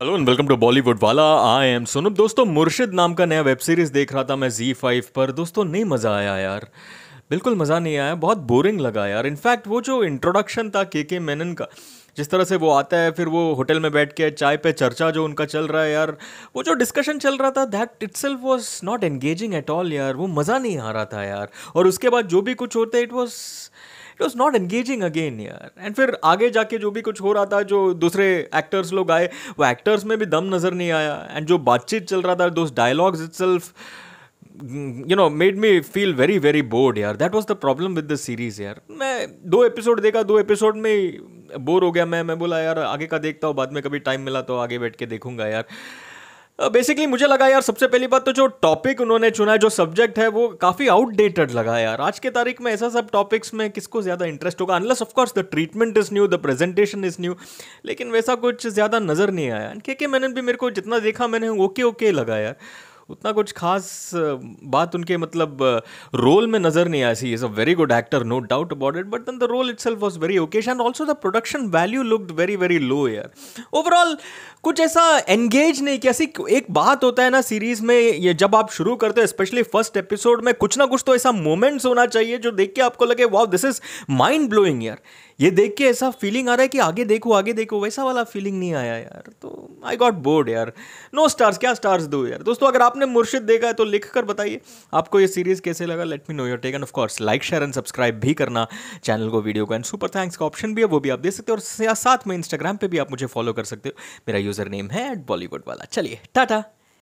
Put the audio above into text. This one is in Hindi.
Hello and welcome to Bollywood वाला आई एम सुनो दोस्तों, मुर्शिद नाम का नया वेब सीरीज़ देख रहा था मैं जी फाइव पर। दोस्तों, नहीं मज़ा आया यार। बिल्कुल मज़ा नहीं आया। बहुत बोरिंग लगा यार। इनफैक्ट वो जो इंट्रोडक्शन था के के मेनन का, जिस तरह से वो आता है, फिर वो होटल में बैठ के चाय पे चर्चा जो उनका चल रहा है यार, वो जो डिस्कशन चल रहा था that itself was not engaging at all यार। वो मज़ा नहीं आ रहा था यार। और उसके बाद जो भी कुछ होते it was it was not engaging again यार एंड फिर आगे जाके जो भी कुछ हो रहा था, जो दूसरे एक्टर्स लोग आए, वो एक्टर्स में भी दम नज़र नहीं आया। एंड जो बातचीत चल रहा था दोस्त dialogues itself you know made me feel very very bored यार। That was the problem with the series यार। मैं दो एपिसोड देखा, दो एपिसोड में बोर हो गया मैं। मैं बोला, यार, आगे का देखता हूँ, बाद में कभी टाइम मिला तो आगे बैठ के देखूँगा, यार। बेसिकली uh, मुझे लगा यार सबसे पहली बात तो जो टॉपिक उन्होंने चुना है जो सब्जेक्ट है वो काफ़ी आउटडेटेड लगा यार। आज के तारीख में ऐसा सब टॉपिक्स में किसको ज़्यादा इंटरेस्ट होगा? Unless of course the treatment is new the presentation is new लेकिन वैसा कुछ ज़्यादा नज़र नहीं आया। के के मैंने भी मेरे को जितना देखा मैंने ओके ओके लगा यार। उतना कुछ खास बात उनके मतलब रोल में नज़र नहीं आई she. Is a very good actor no doubt about it but then the role itself was very okayish and also the production value looked very very low यार ओवरऑल कुछ ऐसा एंगेज नहीं कि ऐसी एक बात होता है ना सीरीज़ में, ये जब आप शुरू करते हो स्पेशली फ़र्स्ट एपिसोड में, कुछ ना कुछ तो ऐसा मोमेंट्स होना चाहिए जो देख के आपको लगे wow this is mind blowing यार ये देख के ऐसा फीलिंग आ रहा है कि आगे देखो आगे देखो, वैसा वाला फीलिंग नहीं आया यार। तो आई गॉट बोर्ड यार। नो स्टार्स क्या स्टार्स दो यार? दोस्तों, अगर आपने मुर्शिद देखा है तो लिख कर बताइए। आपको ये सीरीज़ कैसे लगा? Let me know your take and of course like share and subscribe भी करना चैनल को वीडियो को एंड सुपर थैंक्स का ऑप्शन भी है, वो भी आप दे सकते हो और साथ में इंस्टाग्राम पर भी आप मुझे फॉलो कर सकते हो। मेरा यूज़र नेम है एट बॉलीवुड वाला। चलिए, टाटा!